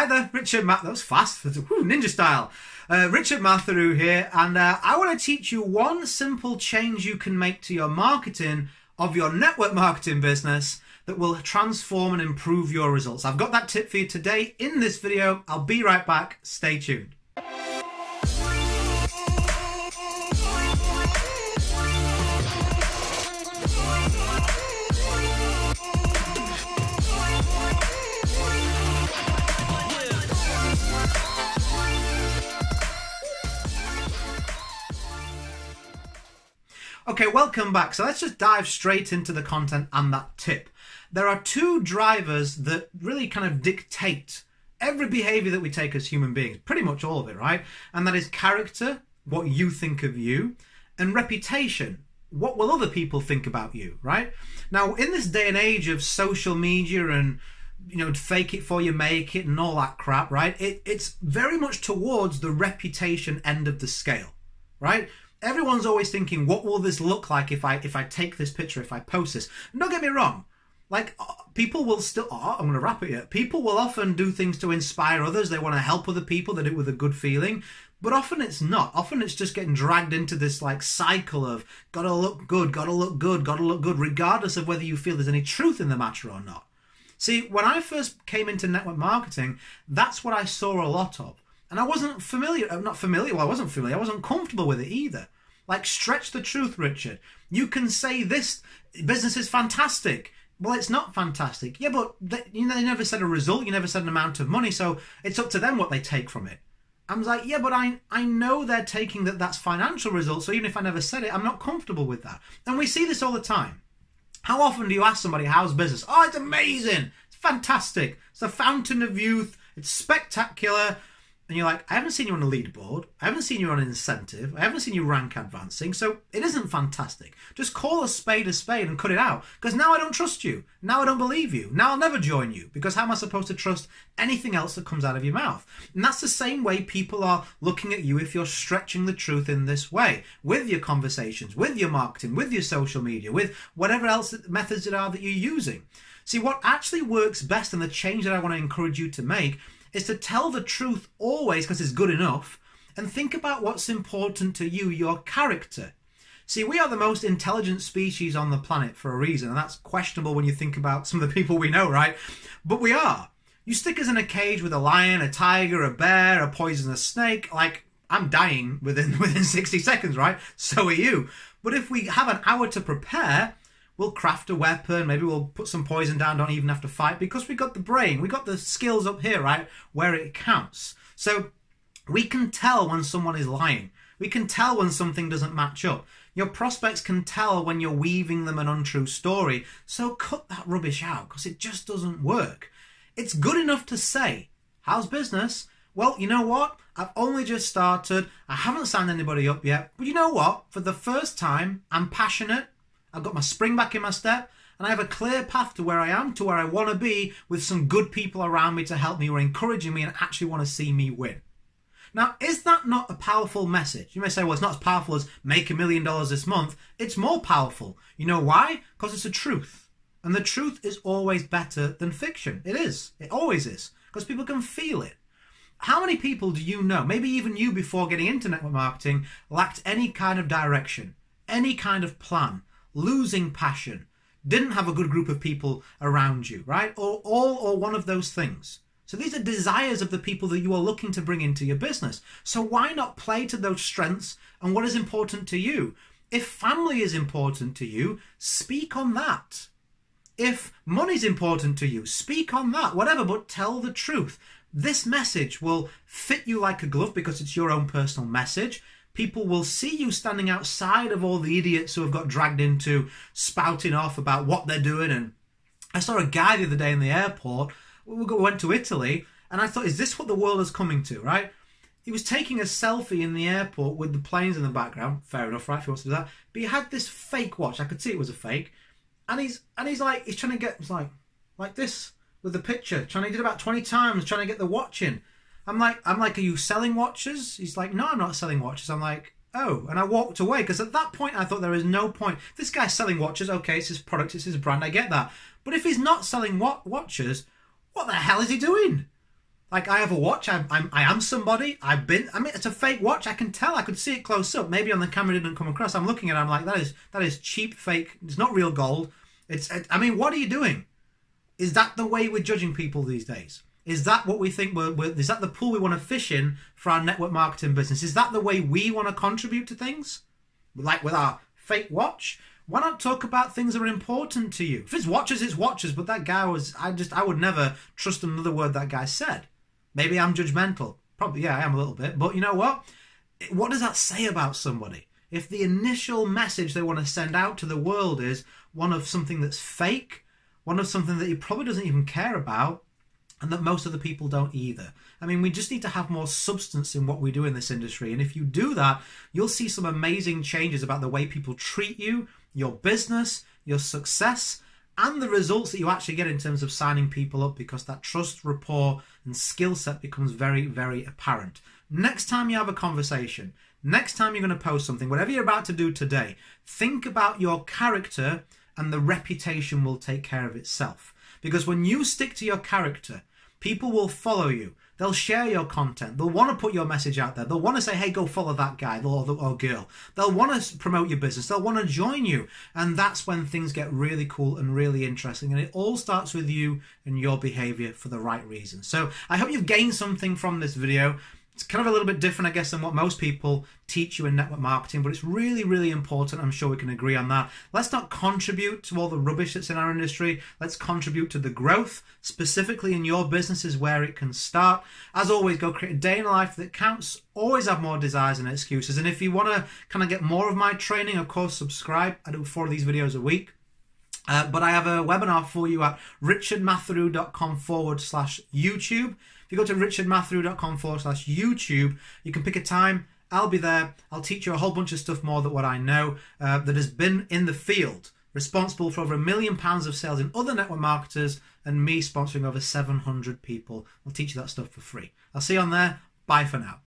Hi there, Richard Matt. That was fast. Woo, ninja style. Uh, Richard Matharoo here, and uh, I want to teach you one simple change you can make to your marketing of your network marketing business that will transform and improve your results. I've got that tip for you today in this video. I'll be right back. Stay tuned. Okay, welcome back. So let's just dive straight into the content and that tip. There are two drivers that really kind of dictate every behavior that we take as human beings, pretty much all of it, right? And that is character, what you think of you, and reputation, what will other people think about you, right? Now, in this day and age of social media and you know, fake it for you make it and all that crap, right? It, it's very much towards the reputation end of the scale, right? Everyone's always thinking, what will this look like if I if I take this picture, if I post this? And don't get me wrong, like uh, people will still. Oh, I'm going to wrap it here. People will often do things to inspire others. They want to help other people. They do it with a good feeling. But often it's not. Often it's just getting dragged into this like cycle of gotta look good, gotta look good, gotta look good, regardless of whether you feel there's any truth in the matter or not. See, when I first came into network marketing, that's what I saw a lot of. And I wasn't familiar, uh, not familiar, well, I wasn't familiar, I wasn't comfortable with it either. Like, stretch the truth, Richard. You can say this business is fantastic. Well, it's not fantastic. Yeah, but they, you know, they never said a result. You never said an amount of money. So it's up to them what they take from it. I was like, yeah, but I I know they're taking that that's financial results. So even if I never said it, I'm not comfortable with that. And we see this all the time. How often do you ask somebody how's business? Oh, it's amazing. It's fantastic. It's the fountain of youth. It's spectacular and you're like, I haven't seen you on a leaderboard, I haven't seen you on an incentive, I haven't seen you rank advancing, so it isn't fantastic. Just call a spade a spade and cut it out. Because now I don't trust you. Now I don't believe you. Now I'll never join you. Because how am I supposed to trust anything else that comes out of your mouth? And that's the same way people are looking at you if you're stretching the truth in this way. With your conversations, with your marketing, with your social media, with whatever else methods it are that you're using. See, what actually works best and the change that I want to encourage you to make is to tell the truth always because it's good enough and think about what's important to you, your character. See, we are the most intelligent species on the planet for a reason, and that's questionable when you think about some of the people we know, right? But we are. You stick us in a cage with a lion, a tiger, a bear, a poisonous snake, like I'm dying within within 60 seconds, right? So are you. But if we have an hour to prepare, we'll craft a weapon, maybe we'll put some poison down, don't even have to fight because we got the brain, we got the skills up here, right, where it counts. So we can tell when someone is lying. We can tell when something doesn't match up. Your prospects can tell when you're weaving them an untrue story. So cut that rubbish out because it just doesn't work. It's good enough to say, How's business? Well, you know what? I've only just started. I haven't signed anybody up yet. But you know what? For the first time, I'm passionate I've got my spring back in my step, and I have a clear path to where I am, to where I want to be, with some good people around me to help me, who are encouraging me and actually want to see me win. Now, is that not a powerful message? You may say, well, it's not as powerful as make a million dollars this month. It's more powerful. You know why? Because it's a truth. And the truth is always better than fiction. It is. It always is. Because people can feel it. How many people do you know, maybe even you before getting into network marketing, lacked any kind of direction, any kind of plan? Losing passion, didn't have a good group of people around you, right? Or all or one of those things. So these are desires of the people that you are looking to bring into your business. So why not play to those strengths and what is important to you? If family is important to you, speak on that. If money is important to you, speak on that, whatever, but tell the truth. This message will fit you like a glove because it's your own personal message people will see you standing outside of all the idiots who have got dragged into spouting off about what they're doing. And I saw a guy the other day in the airport. We went to Italy, and I thought, is this what the world is coming to, right? He was taking a selfie in the airport with the planes in the background. Fair enough, right? If he wants to do that, but he had this fake watch. I could see it was a fake, and he's and he's like he's trying to get it's like like this with the picture. Trying to did about twenty times trying to get the watch in. I'm like, I'm like, are you selling watches? He's like, no, I'm not selling watches. I'm like, oh, and I walked away because at that point I thought there is no point. This guy's selling watches. Okay, it's his product, it's his brand. I get that. But if he's not selling what watches, what the hell is he doing? Like I have a watch. I'm, I'm I am somebody. I've been. I mean, it's a fake watch. I can tell. I could see it close up. Maybe on the camera didn't come across. I'm looking at. it, I'm like that is that is cheap, fake. It's not real gold. It's. It, I mean, what are you doing? Is that the way we're judging people these days? Is that what we think we're, we're, Is that the pool we want to fish in for our network marketing business? Is that the way we want to contribute to things? Like with our fake watch? Why not talk about things that are important to you? If it's watches, it's watches. But that guy was. I just. I would never trust another word that guy said. Maybe I'm judgmental. Probably, yeah, I am a little bit. But you know what? What does that say about somebody? If the initial message they want to send out to the world is one of something that's fake, one of something that he probably doesn't even care about, and that most of the people don't either. I mean, we just need to have more substance in what we do in this industry. And if you do that, you'll see some amazing changes about the way people treat you, your business, your success, and the results that you actually get in terms of signing people up because that trust, rapport, and skill set becomes very, very apparent. Next time you have a conversation, next time you're going to post something, whatever you're about to do today, think about your character and the reputation will take care of itself. Because when you stick to your character, people will follow you. They'll share your content. They'll want to put your message out there. They'll want to say, hey, go follow that guy or, or girl. They'll want to promote your business. They'll want to join you. And that's when things get really cool and really interesting. And it all starts with you and your behavior for the right reasons. So I hope you've gained something from this video. It's kind of a little bit different, I guess, than what most people teach you in network marketing, but it's really, really important. I'm sure we can agree on that. Let's not contribute to all the rubbish that's in our industry. Let's contribute to the growth, specifically in your businesses where it can start. As always, go create a day in life that counts. Always have more desires and excuses. And if you want to kind of get more of my training, of course, subscribe. I do four of these videos a week. Uh, but I have a webinar for you at richardmatharoo.com forward slash YouTube. If you go to richardmatharoo.com forward slash YouTube, you can pick a time. I'll be there. I'll teach you a whole bunch of stuff more than what I know uh, that has been in the field, responsible for over a million pounds of sales in other network marketers, and me sponsoring over 700 people. I'll teach you that stuff for free. I'll see you on there. Bye for now.